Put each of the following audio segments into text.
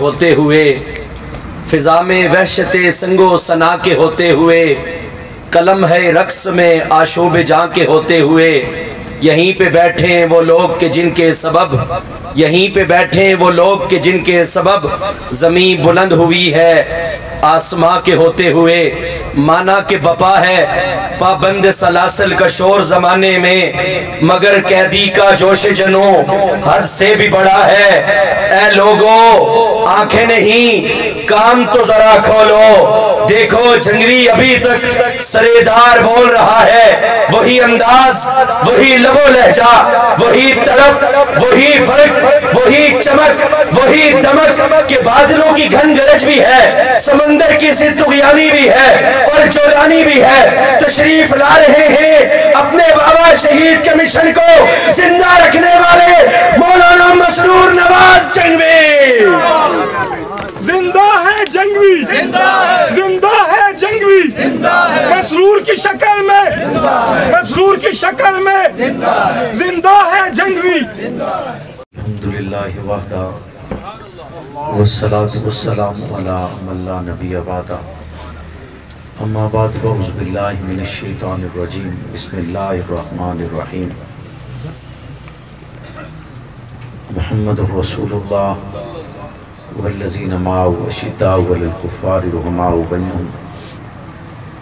होते हुए, फिजा में वहशत संगो सना के होते हुए, कलम है रक्स में आशोब जा के होते हुए यहीं पे बैठे हैं वो लोग के जिनके सबब। यहीं पे बैठे हैं वो लोग के जिनके सबब। जमी बुलंद हुई है, आसमां के होते हुए। माना के बपा है, पाबंद सलासल का शोर जमाने में। मगर कैदी का जोश जनो, हद से भी बड़ा है। ए लोगो, आँखें नहीं काम तो जरा खोलो। देखो, जंगली अभी तक सरेदार बोल रहा है। वही अंदाज, वही लबो लहजा वही तड़प, वही फ़र्क वही चमक, वही दमक के बादलों की घन गरज भी है, समंदर की सिद्धुगियानी भी है और जोरानी भी है। तशरीफ़ ला रहे हैं अपने बाबा शहीद के मिशन को ज़िंदा रखने वाले मौलाना मसरूर नवाज़ जंगवी। ज़िंदा है जंगवी। ज़िंदा है। जंगवी मसरूर की शक्ल में। मसरूर की शक्ल में। ज़िंदा है। जंगवी। अल्हम्दुलिल्लाह वहदा। अला नबी अबादा अम्मा बाद फौज़ बिल्लाहि मिनश शैतानिर रजीम। बिस्मिल्लाहिर रहमानिर रहीम मुहम्मदुर रसूलुल्लाह। वल्लज़ीना माअहु अशिद्दाउ अलल बैनहुम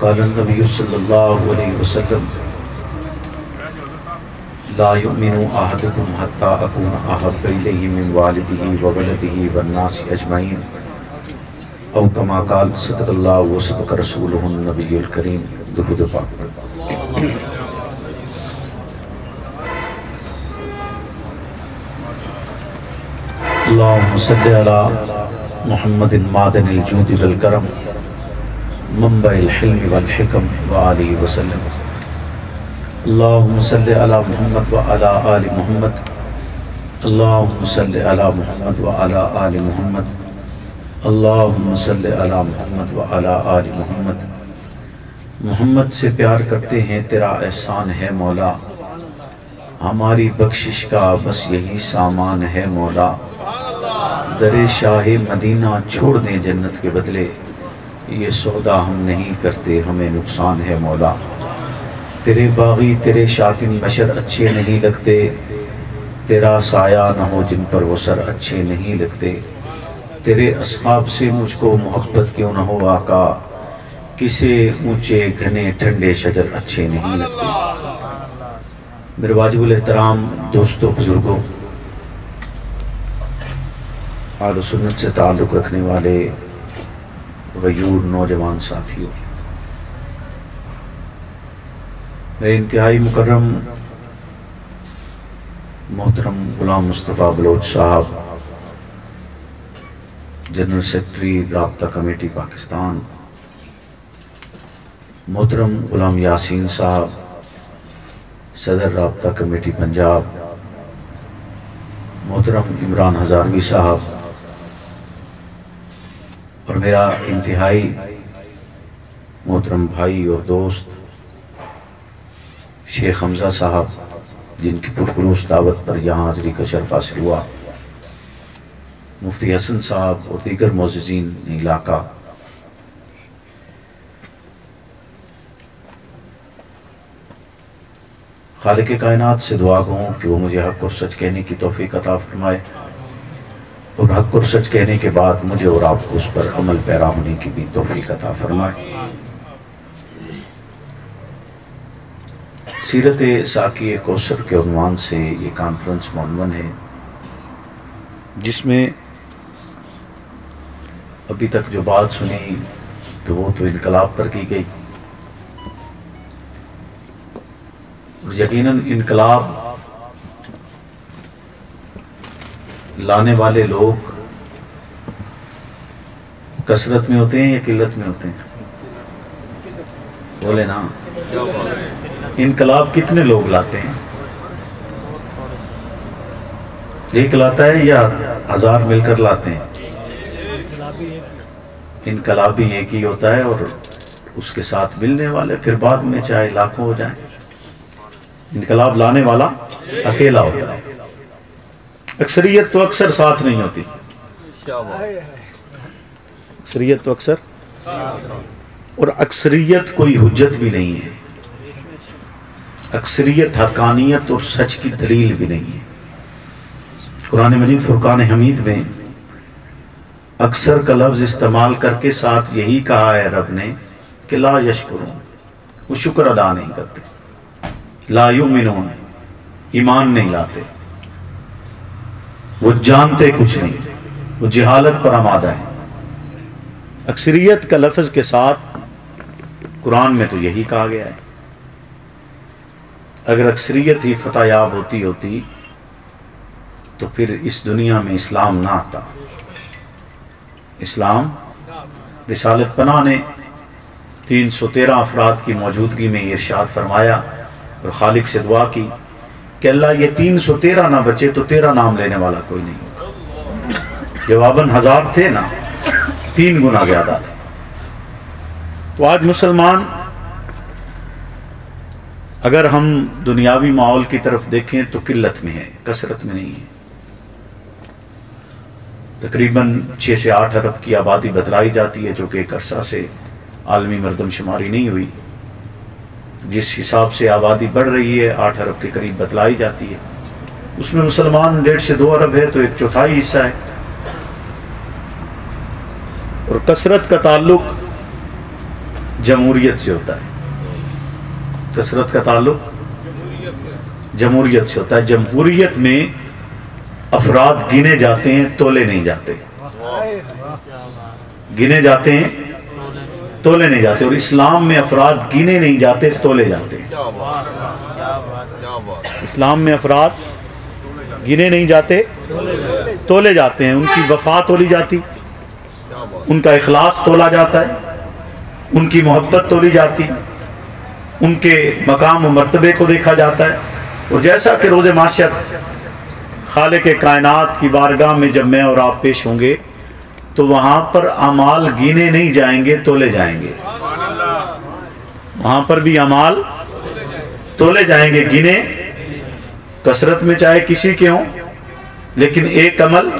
क़ाल नबी सल्लल्लाहु अलैहि वसल्लम ला युमिनु अहदुकुम हत्ता अकून अहब्ब इलैहि मिन वालिदिही व वलदिही वन्नासि अजमईन औ कमा काल सदकल्लाहु व सदक रसूलुहु नबियुल करीम दुरूद पाक अल्लाहुम्म सल्लि अला मुहम्मदिन मादनिल जूदि वल मंबइल हिल्म वल हिकम व आलिहि वसल्लम। अल्लाहुम्म सल्लि अला आलि मुहम्मद। सल्लि अला मुहम्मद व अला आलि मुहम्मद। सल्लि अला मुहम्मद व अला आलि मुहम्मद। मोहम्मद से प्यार करते हैं, तेरा एहसान है मौला। हमारी बख्शिश का बस यही सामान है मौला। दरे शाह मदीना छोड़ दें जन्नत के बदले। ये सौदा हम नहीं करते, हमें नुकसान है मौला। तेरे बागी, तेरे शातिन बशर अच्छे नहीं लगते। तेरा साया न हो जिन पर वो सर अच्छे नहीं लगते। तेरे असहाब से मुझको मोहब्बत क्यों न हो आका? किसे ऊँचे, घने, ठंडे शजर अच्छे नहीं लगते। मेरे वाजिबुल एहतराम, दोस्तों, बुज़ुर्गों, आल सुन्नत से ताल्लुक़ रखने वाले गयूर नौजवान साथियों। मेरे इंतहाई मुकर्रम मोहतरम Ghulam Mustafa Baloch sahab, general secretary, Rabta committee, Pakistan, मोहतरम गुलाम यासीन साहब, सदर रबता कमेटी, पंजाब, मोहतरम इमरान हजारवी साहब और मेरा इंतहाई मोहतरम भाई और दोस्त शेख हमज़ा साहब, जिनकी पुरखलूस दावत पर यहाँ हाजिरी का शर्फ हासिल हुआ। मुफ्ती हसन साहब और दीगर मोजीन इलाका। खाल के कायनात से दुआ कहूँ कि वो मुझे हक और सच कहने की तोफ़ी अता फरमाए। और हक और सच कहने के बाद मुझे और आपको उस पर अमल पैरा होने की भी तोफ़ी अता फरमाए। सीरत साकी कौसर के उनवान से ये कॉन्फ्रेंस मनवन है, जिसमें अभी तक जो बात सुनी तो वो तो इनकलाब पर की गई। और यकीनन इनकलाब लाने वाले लोग कसरत में होते हैं या किल्लत में होते हैं? बोले ना। इनकलाब कितने लोग लाते हैं? एक लाता है या हज़ार मिलकर लाते हैं? इनकलाबी एक ही होता है और उसके साथ मिलने वाले फिर बाद में चाहे लाखों हो जाए। इनकलाब लाने वाला अकेला होता है। अक्सरियत तो अक्सर साथ नहीं होती। अक्सरियत तो अक्सर। और अक्सरियत कोई हुज्जत भी नहीं है। अक्सरियत हकानियत और सच की दलील भी नहीं है। कुरान मजीद फुरकान हमीद में अक्सर का लफ्ज़ इस्तेमाल करके साथ यही कहा है रब ने कि ला यशकुरून वो शुक्र अदा नहीं करते। ला युमिनून ईमान नहीं लाते। वो जानते कुछ नहीं। वो जहालत पर आमादा है। अक्सरियत का लफ्ज़ के साथ कुरान में तो यही कहा गया है। अगर अक्सरियत ही फतेहयाब होती होती तो फिर इस दुनिया में इस्लाम ना आता। इस्लाम रिसालत पना ने तीन सौ तेरह अफराद की मौजूदगी में इरशाद फरमाया और खालिक से दुआ की कि अल्लाह, ये तीन सौ तेरह ना बचे तो तेरा नाम लेने वाला कोई नहीं जवाबन हज़ार थे ना, तीन गुना ज़्यादा थे। तो आज मुसलमान, अगर हम दुनियावी माहौल की तरफ़ देखें तो किल्लत में है, कसरत में नहीं है। तकरीबन छः से आठ अरब की आबादी बतलाई जाती है, जो कि एक अरसा से आलमी मरदमशुमारी नहीं हुई। जिस हिसाब से आबादी बढ़ रही है, आठ अरब के करीब बतलाई जाती है। उसमें मुसलमान डेढ़ से दो अरब है तो एक चौथाई हिस्सा है। और कसरत का ताल्लुक जमहूरियत से होता है। कसरत का ताल्लुक जमहूरियत से होता है। जमहूरियत में अफराद गिने जाते हैं, तोले नहीं जाते। गिने जाते हैं तोले नहीं जाते, और इस्लाम में अफराद गिने नहीं जाते तोले जाते इस्लाम में अफराद गिने नहीं जाते, तोले जाते हैं। उनकी वफा तोली जाती, उनका इखलास तोला जाता है, उनकी मोहब्बत तोली जाती, उनके मकाम व मरतबे को देखा जाता है। और जैसा कि रोज़ माशत खाले के कायनात की बारगाह में जब मैं और आप पेश होंगे तो वहाँ पर अमाल गिने नहीं जाएँगे, तोले जाएँगे। वहाँ पर भी अमाल तोले जाएँगे, गिने। कसरत में चाहे किसी के हों, लेकिन एक अमल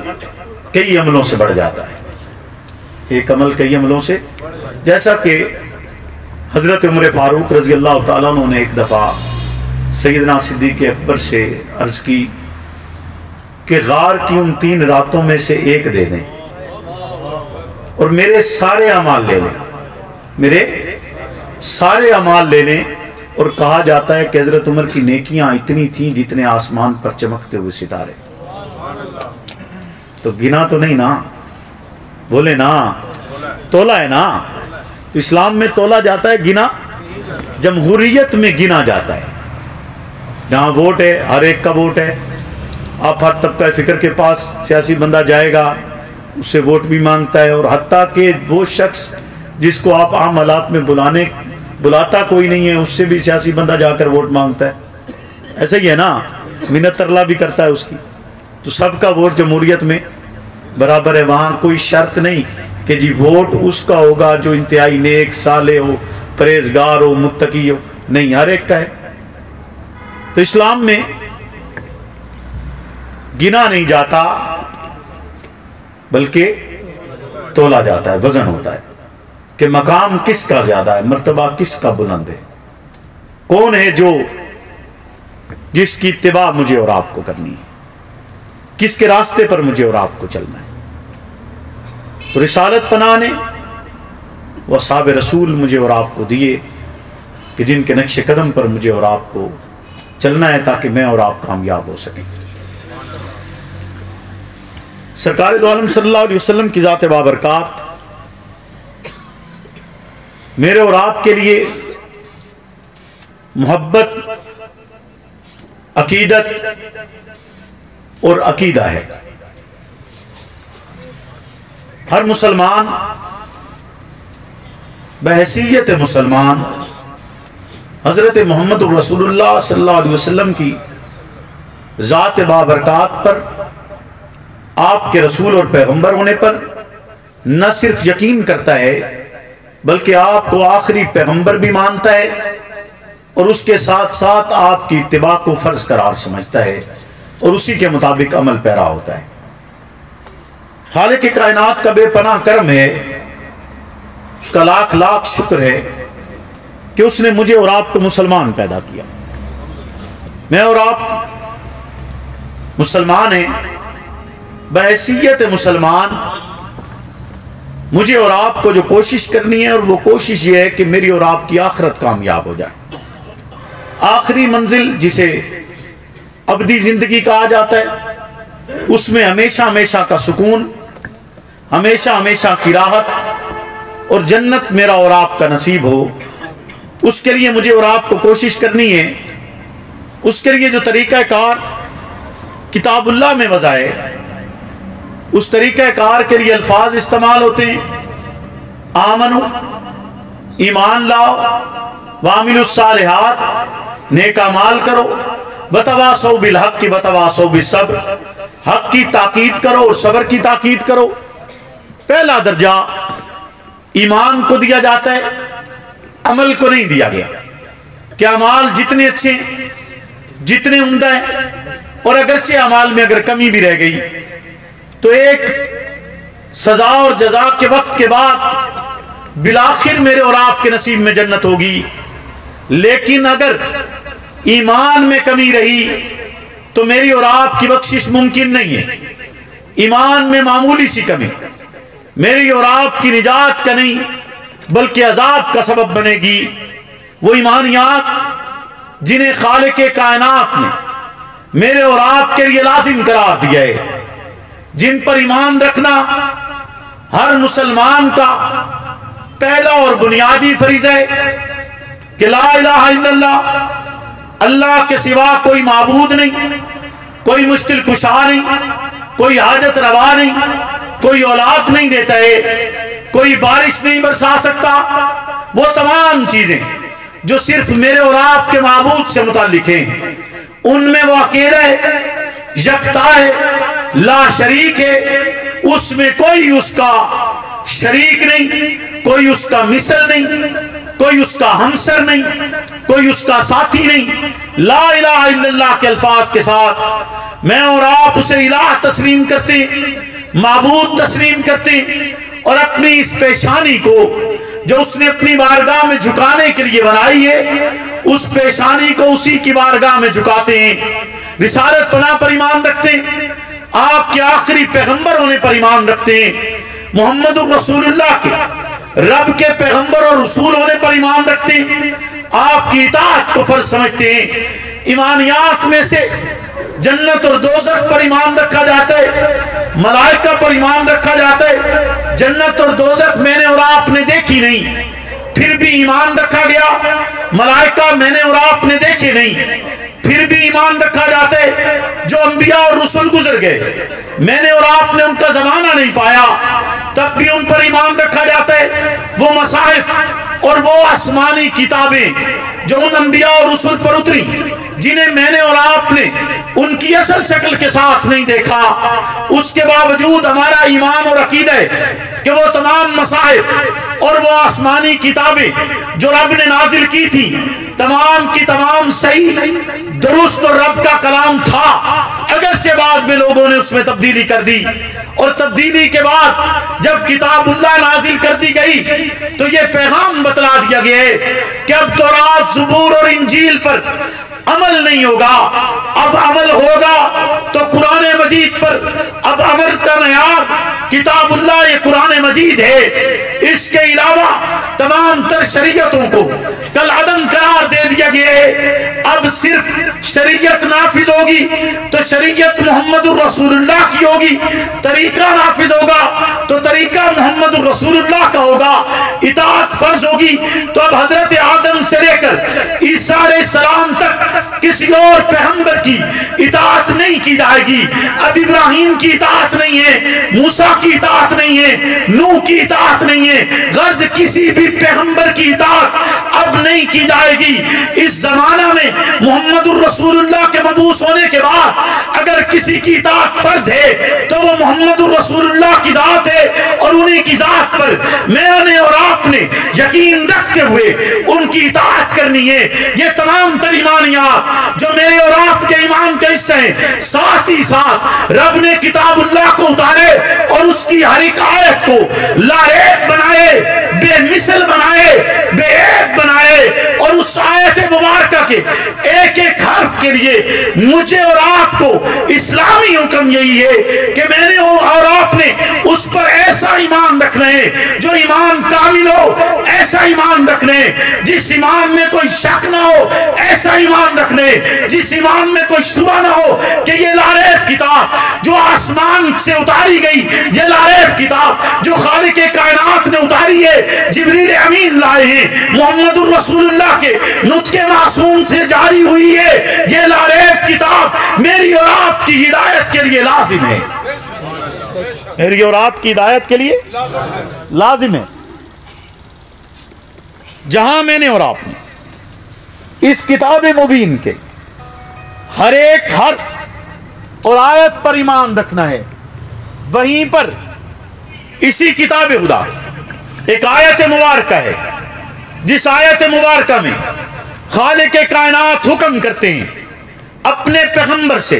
कई अमलों से बढ़ जाता है। एक अमल कई अमलों से। जैसा कि हज़रत उमर फारूक रज़ी अल्लाह तु ने एक दफ़ा सैदना सिद्दीक अकबर से अर्ज़ की कि गार की उन तीन रातों में से एक दे दें। और मेरे सारे अमाल ले लें। मेरे सारे अमाल ले लें और कहा जाता है कि हज़रत उमर की नेकियाँ इतनी थी जितने आसमान पर चमकते हुए सितारे। तो गिना तो नहीं ना? बोले ना। तोला है ना? तो इस्लाम में तोला जाता है, गिना। जमहूरियत में गिना जाता है। जहाँ वोट है, हर एक का वोट है। आप हर तबका फ़िक्र के पास सियासी बंदा जाएगा। उससे वोट भी माँगता है और हती के वो शख्स जिसको आप आम हालात में बुलाने, बुलाता कोई नहीं है, उससे भी सियासी बंदा जाकर वोट माँगता है। ऐसा ही है ना? मिनत तरला भी करता है उसकी। तो सबका वोट जमहूरियत में बराबर है। वहाँ कोई शर्त नहीं कि जी वोट उसका होगा जो इंतहाई नेक, साले हो, परहेजगार हो मुतकी हो। नहीं, हर एक का है। तो इस्लाम में गिना नहीं जाता बल्कि तोला जाता है, वज़न होता है कि मकाम किसका ज़्यादा है, मरतबा किसका बुलंद है? कौन है जो जिसकी इतबा मुझे और आपको करनी है? किसके रास्ते पर मुझे और आपको चलना है? तो रिसालत पना ने वह साब रसूल मुझे और आपको दिए कि जिनके नक्श कदम पर मुझे और आपको चलना है ताकि मैं और आप कामयाब हो सकें। सरकार दोम वसल्लम की ज़ात बाबरकत। मेरे और आपके लिए मोहब्बत, अकीदत और अकीदा है। हर मुसलमान बहसीत मुसलमान, हज़रत मोहम्मद रसूलुल्लाह सल्लल्लाहु की ज़ात बाबरकत पर आपके रसूल और पैगंबर होने पर न सिर्फ़ यकीन करता है, बल्कि आपको आखिरी पैगंबर भी मानता है और उसके साथ साथ आपकी इतबा को फ़र्ज़ करार समझता है और उसी के मुताबिक अमल पैरा होता है। खालिक कायनात का बेपना कर्म है, उसका लाख लाख शुक्र है कि उसने मुझे और आपको मुसलमान पैदा किया। मैं और आप मुसलमान हैं। बहसीत मुसलमान, मुझे और आपको जो कोशिश करनी है, और वो कोशिश ये है कि मेरी और आपकी आखरत कामयाब हो जाए। आखिरी मंजिल जिसे अबदी ज़िंदगी कहा जाता है, उसमें हमेशा हमेशा का सुकून, हमेशा हमेशा की राहत, और जन्नत मेरा और आपका नसीब हो। उसके लिए मुझे और आपको कोशिश करनी है। उसके लिए जो तरीका कार किताबुल्लाह में वजाए उस तरीका कार के लिए अल्फाज इस्तेमाल होते हैं। आमनो, ईमान लाओ वामिलसालहात नेका माल करो बतवा सो बिल हक की बतवा सो भी सब्र हक की ताकीद करो और सब्र की ताकीद करो। पहला दर्जा, ईमान को दिया जाता है, अमल को नहीं दिया गया। क्या अमाल जितने अच्छे जितने उमदा है, और अगरचे अमाल में अगर कमी भी रह गई तो एक सजा और जजा के वक्त के बाद बिलाखिर मेरे और आपके नसीब में जन्नत होगी। लेकिन अगर ईमान में कमी रही तो मेरी और आपकी बख्शिश मुमकिन नहीं है। ईमान में मामूली सी कमी, मेरी और आपकी निजात का नहीं, बल्कि अजाब का सबब बनेगी। वो ईमानियात जिन्हें खाले के कायनात ने मेरे और आपके लिए लाजिम करार दिया है। जिन पर ईमान रखना हर मुसलमान का पहला और बुनियादी फरीज है कि ला इल्लल्लाह, अल्लाह के सिवा कोई माबूद नहीं, कोई मुश्किल कुशा नहीं, कोई हाजत रवा नहीं, कोई औलाद नहीं देता है, कोई बारिश नहीं बरसा सकता। वो तमाम चीज़ें जो सिर्फ़ मेरे और आपके महबूद से मुतालिक हैं, उनमें वो अकेला है, यकता है ला शरीक है, उसमें कोई उसका शरीक नहीं, कोई उसका मिसल नहीं, कोई उसका हमसर नहीं, कोई उसका साथी नहीं। ला इल्लल्लाह के अल्फाज के साथ मैं और आप उसे इलाह तस्लीम करते माबूद तस्लीम करते और अपनी इस पेशानी को जो उसने अपनी बारगाह में झुकाने के लिए बनाई है, उस पेशानी को उसी की बारगाह में झुकाते हैं। रिसालत पना पर ईमान रखते हैं। आपके आखिरी पैगंबर होने पर ईमान रखते हैं। मोहम्मद के रब के पैगंबर और रसूल होने पर ईमान रखते हैं। आपकी इतात को फ़र्ज़ समझते हैं। ईमानियात में से जन्नत और दोजक पर ईमान रखा जाता है। मलाइका पर ईमान रखा जाता है। जन्नत और दोजक मैंने और आपने देखी नहीं। फिर भी ईमान रखा गया। मलाइका मैंने और आपने देखे नहीं। फिर भी ईमान रखा जाता जो अंबिया और रसुल गुजर गए। मैंने और आपने उनका जमाना नहीं पाया। तब भी उन पर ईमान रखा जाता है वो मसाइफ और वो आसमानी किताबें जो उन अंबिया और रसुल पर उतरी, जिन्हें मैंने और आपने उनकी असल शक्ल के साथ नहीं देखा। उसके बावजूद हमारा ईमान और अकीद है कि वो तमाम मसाइब और वो आसमानी किताबें जो रब ने नाजिल की थी, तमाम की तमाम सही दुरुस्त और रब का कलाम था। अगरचे बाद में लोगों ने उसमें तब्दीली कर दी। और तब्दीली के बाद जब किताबुल्ला नाजिल कर दी गई तो ये पैगाम बतला दिया गया है कि अब तो रात जबूर और इंजील पर अमल नहीं होगा। अब अमल होगा तो कुरान मजीद पर। अब अमल का मैार किताबुल्लाह, ये कुरान मजीद है। इसके अलावा तमाम तर शरीयतों को कल अदम करार दे दिया गया है। अब सिर्फ़ शरीयत नाफिज होगी तो शरीयत मोहम्मद रसूलुल्लाह की होगी। तरीका नाफिज होगा तो तरीका मोहम्मद रसूलुल्लाह का होगा। इतात फ़र्ज़ होगी। तो अब हज़रत आदम से लेकर ईसा सलाम तक किसी और पैगंबर की इतात नहीं की जाएगी। अब इब्राहिम की इतात नहीं है, मूसा की इतात नहीं है नू की इतात नहीं है। गर्ज किसी भी पैगंबर की इतात अब नहीं की जाएगी। इस जमाना में मोहम्मद रसूलुल्लाह के मबूस होने के बाद अगर किसी की इतात फ़र्ज़ है तो वो मोहम्मद रसूलुल्लाह की जात है और उन्हीं की जात पर मैंने और आपने यकीन रखते हुए उनकी इताअत करनी है। ये तमाम तर ईमानिया जो मेरे और आपके ईमान के हिस्से हैं, साथ ही साथ रब ने किताबुल्लाह को उतारे और उसकी हर एक आयत को लारेब बनाए, बेमिसल बनाए बेऐब बनाए और उस आयत मुबारक के एक एक हर्फ के लिए मुझे और आपको इस्लामी हुक्म यही है कि मैंने और आपने उस पर ऐसा ईमान रखना है, जो ईमान कामिल हो, ऐसा ईमान रखने जिस ईमान में कोई शक ना हो, ऐसा ईमान रखने जिस ईमान में कोई शुबा ना हो कि ये लारेब किताब जो आसमान से उतारी गई, ये लारेब किताब जो खालिक के कायनात ने उतारी है, जिबरील अमीन लाए हैं मोहम्मद रसूलुल्लाह के नुतके मासूम से जारी हुई है। ये लारेब किताब मेरी और आपकी हिदायत के लिए लाजिम है। मेरी और आपकी हिदायत के लिए लाजिम है। जहाँ मैंने और आपने इस किताब मुबीन के हर एक हर्फ और आयत पर ईमान रखना है। वहीं पर इसी किताब खुदा, एक आयत मुबारक है, जिस आयत मुबारक में खाले के कायनात हुक्म करते हैं। अपने पैगंबर से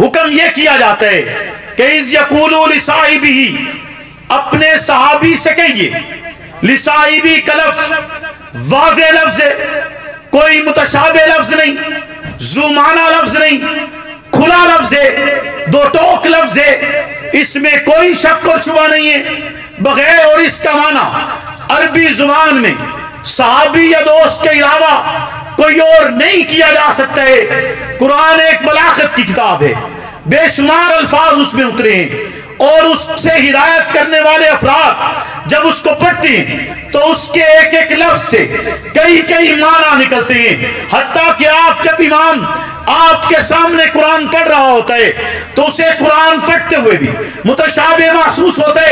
हुक्म यह किया जाता है कि इस यकूल साहिबी अपने सहाबी से कहिए, लिसाइबी का लफ्ज वाज लफ्ज है, कोई मुतशाबे लफ्ज नहीं, जुमाना लफ्ज नहीं, खुला लफ्ज है, दो टोक लफ्ज है, इसमें कोई शक और छुआ नहीं है। बगैर और इसका माना, अरबी ज़ुबान में साहबी या दोस्त के अलावा कोई और नहीं किया जा सकता है। कुरान एक बलाखत की किताब है। बेशुमार अल्फाज उसमें उतरे हैं और उससे हिदायत करने वाले अफराद जब उसको पढ़ते हैं तो उसके एक एक लफ्ज से कई कई माना निकलते हैं। हत्या कि आप जब इमाम आपके सामने कुरान पढ़ रहा होता है तो उसे कुरान पढ़ते हुए भी मुतशाबे महसूस होते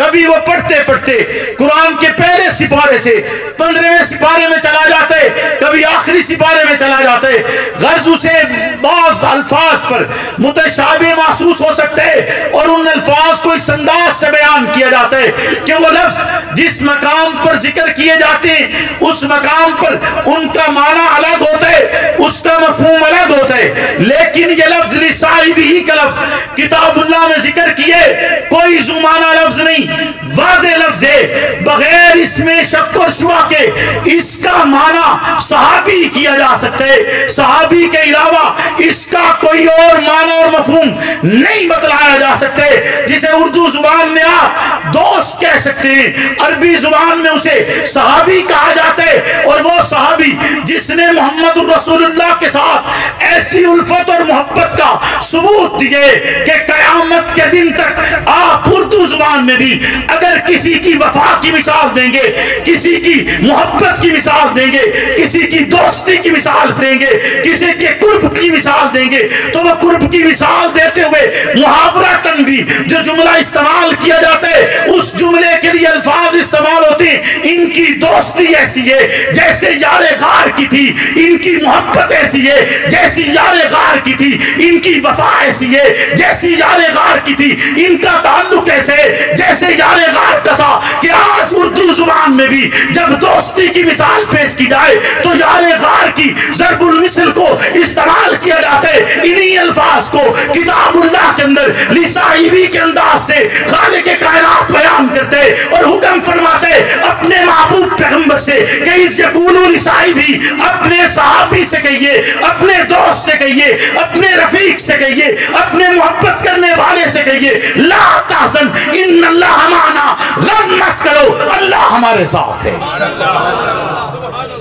कभी वो पढ़ते पढ़ते कुरान के पहले सिपारे से पंद्रहवें सिपारे में चला जाते कभी आखिरी सिपारे में चला जाते गर्ज उसे बहुत अल्फाज पर मुतशाबे महसूस हो सकते हैं और उन अल्फाज को इस अंदाज से बयान किया जाता है कि वो लफ्ज जिस मकाम पर ज़िक्र किए जाते हैं, उस मकाम पर उनका माना अलग होता है, उसका मफहूम अलग होता है। लेकिन ये लफ्ज लिसाई भी का लफ्ज। किताबुल्लाह में ज़िक्र किए, कोई जुमाना लफ्ज नहीं, वाजे लफ्ज है। बगैर इसमें शक और शुआ के इसका माना सहाबी किया जा सकता है। सहाबी के अलावा इसका कोई और माना और मफहूम नहीं बतलाया जा सकता है। जिसे उर्दू ज़ुबान में आप दोस्त कह सकते हैं। अरबी ज़ुबान में उसे सहाबी कहा जाता है। और वो सहाबी जिसने मोहम्मद रसूलुल्लाह के साथ ऐसी उल्फत और मोहब्बत का सबूत दिए कि कयामत के दिन तक आप उर्दू ज़ुबान में भी अगर किसी की वफा की मिसाल देंगे, किसी की मोहब्बत की मिसाल देंगे, किसी की दोस्ती की मिसाल देंगे, किसी के कुर्ब की मिसाल देंगे तो वह कुर्ब की मिसाल देते हुए मुहावरा तन भी जो जुमला इस्तेमाल किया जाता है, उस जुमले के लिए अल्फाज इस्तेमाल होते हैं। इनकी दोस्ती ऐसी है जैसे यार गार की थी, इनकी मोहब्बत ऐसी है जैसी यारे गार की थी, इनकी वफा ऐसी है, जैसी यारे गार की थी, इनका ताल्लुक ऐसे जैसे यारे गार का था कि आज उर्दू ज़ुबान में भी जब दोस्ती की मिसाल पेश की जाए तो यारे गार की जरबुल मिसल को इस्तेमाल किया जाता है, इन्हीं अल्फाज को किताबुल्लाह के अंदर, लिसाइबी के अंदाज से खाले के कायनात बयान करते और हुक्म फरमाते अपने महबूब पैगंबर से कि इस यकूलू लिसाइबी अपने सहाबी से कहिए, अपने दोस्त से कहिए, अपने रफीक से कहिए, अपने मोहब्बत करने वाले से कहिए, ला तासन इन अल्लाह माना, गम मत करो, अल्लाह हमारे साथ है।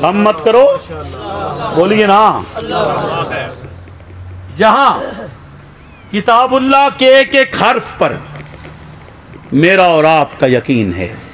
गम मत करो, बोलिए ना। जहाँ किताबुल्लाह के एक एक हर्फ पर मेरा और आपका यकीन है।